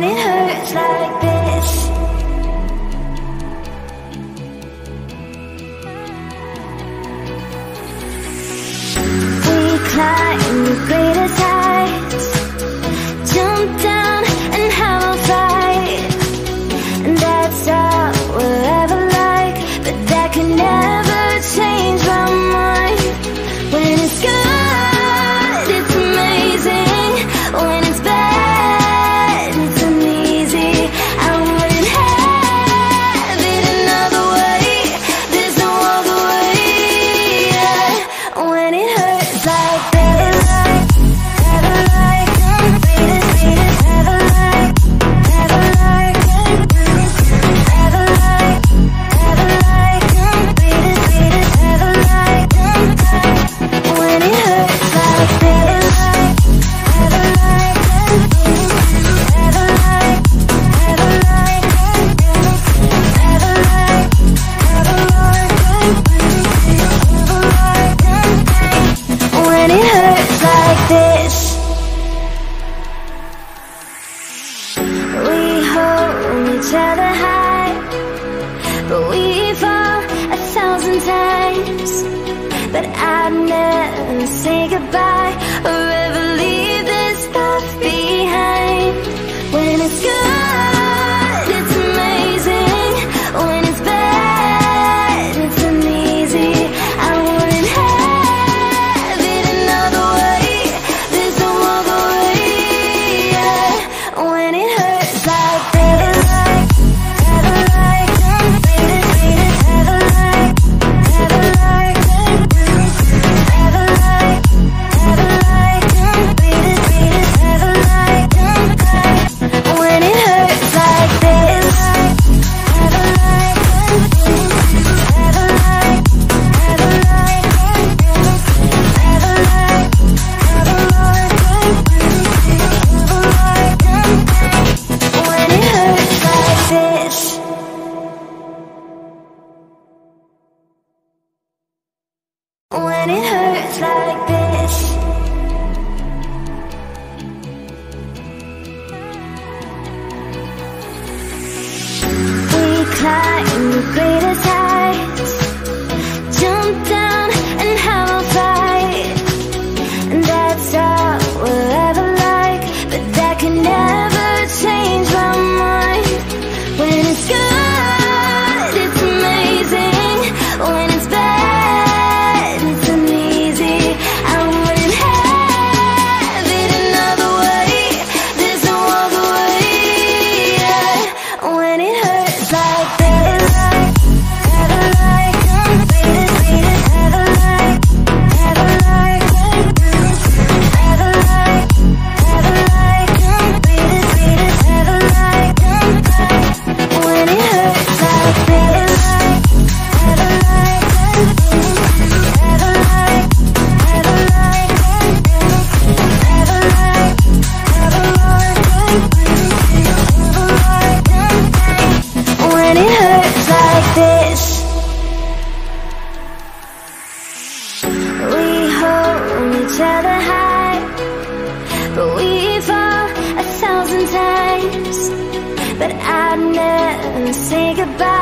when it hurts like this. We climb the greatest sometimes, but I'd never say goodbye. time, the greatest and say goodbye.